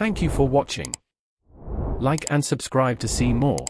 Thank you for watching. Like and subscribe to see more.